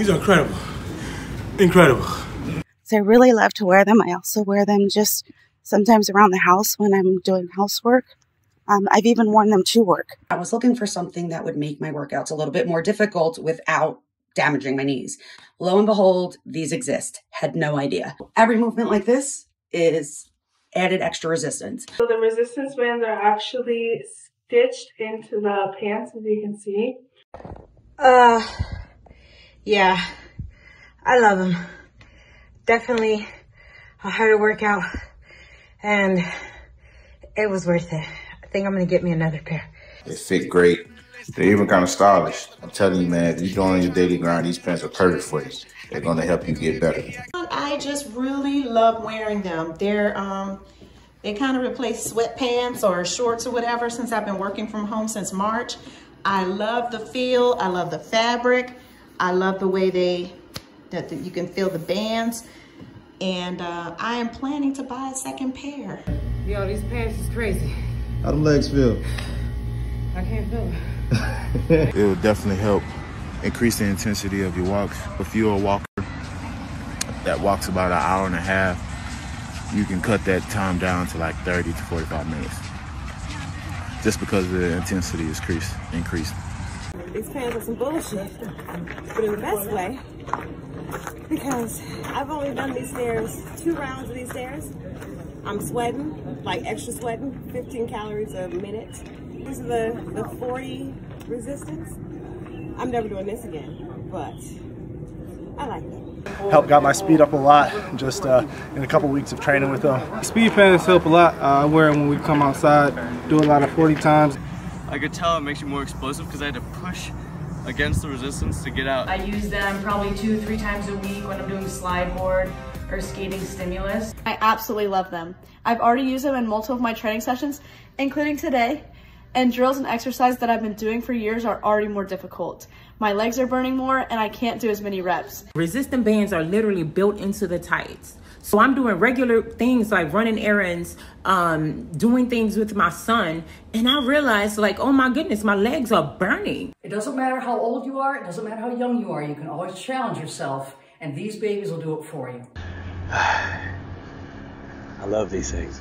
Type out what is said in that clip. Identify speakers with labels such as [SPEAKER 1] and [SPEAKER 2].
[SPEAKER 1] These are incredible. Incredible.
[SPEAKER 2] So I really love to wear them. I also wear them just sometimes around the house when I'm doing housework. Um, I've even worn them to work.
[SPEAKER 3] I was looking for something that would make my workouts a little bit more difficult without damaging my knees. Lo and behold, these exist. Had no idea. Every movement like this is added extra resistance.
[SPEAKER 4] So the resistance bands are actually stitched into the pants, as you can see.
[SPEAKER 5] Uh, yeah, I love them. Definitely a harder workout and it was worth it. I think I'm gonna get me another pair.
[SPEAKER 6] They fit great. They're even kind of stylish. I'm telling you, man, if you're doing your daily grind, these pants are perfect for you. They're gonna help you get better.
[SPEAKER 7] I just really love wearing them. They're um, they kind of replace sweatpants or shorts or whatever since I've been working from home since March. I love the feel. I love the fabric. I love the way they that you can feel the bands. And uh, I am planning to buy a second pair.
[SPEAKER 8] Yo, these pants is crazy.
[SPEAKER 9] How them legs feel?
[SPEAKER 8] I can't feel
[SPEAKER 9] it. it will definitely help increase the intensity of your walks. If you're a walker that walks about an hour and a half, you can cut that time down to like 30 to 45 minutes. Just because the intensity is increased. increased.
[SPEAKER 10] These pants are some bullshit, but in the best way, because I've only done these stairs, two rounds of these stairs. I'm sweating, like extra sweating, 15 calories a minute. These are the, the 40 resistance. I'm never doing this again, but I like it.
[SPEAKER 11] Help got my speed up a lot just uh, in a couple weeks of training with them.
[SPEAKER 12] Speed pants help a lot. Uh, I wear them when we come outside, do a lot of 40 times.
[SPEAKER 13] I could tell it makes you more explosive because I had to push against the resistance to get out.
[SPEAKER 14] I use them probably two, three times a week when I'm doing slide board or skating stimulus.
[SPEAKER 15] I absolutely love them. I've already used them in multiple of my training sessions, including today, and drills and exercise that I've been doing for years are already more difficult. My legs are burning more and I can't do as many reps.
[SPEAKER 16] Resistant bands are literally built into the tights. So I'm doing regular things like running errands, um, doing things with my son. And I realized like, oh my goodness, my legs are burning.
[SPEAKER 17] It doesn't matter how old you are. It doesn't matter how young you are. You can always challenge yourself and these babies will do it for you.
[SPEAKER 18] I love these things.